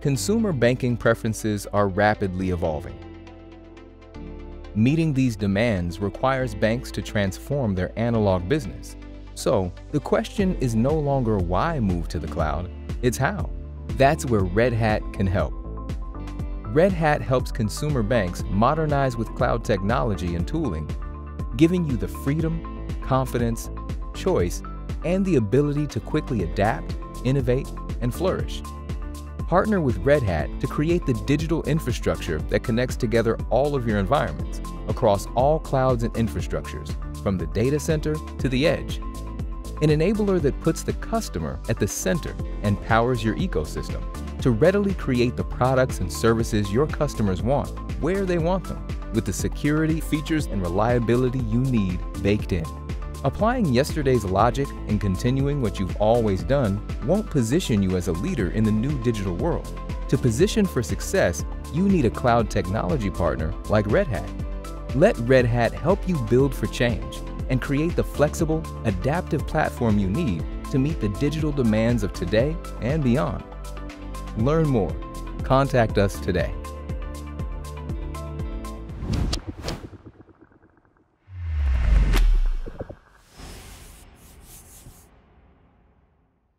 consumer banking preferences are rapidly evolving. Meeting these demands requires banks to transform their analog business. So, the question is no longer why move to the cloud, it's how. That's where Red Hat can help. Red Hat helps consumer banks modernize with cloud technology and tooling, giving you the freedom, confidence, choice, and the ability to quickly adapt, innovate, and flourish. Partner with Red Hat to create the digital infrastructure that connects together all of your environments across all clouds and infrastructures, from the data center to the edge. An enabler that puts the customer at the center and powers your ecosystem to readily create the products and services your customers want, where they want them, with the security, features, and reliability you need baked in. Applying yesterday's logic and continuing what you've always done won't position you as a leader in the new digital world. To position for success, you need a cloud technology partner like Red Hat. Let Red Hat help you build for change and create the flexible, adaptive platform you need to meet the digital demands of today and beyond. Learn more. Contact us today.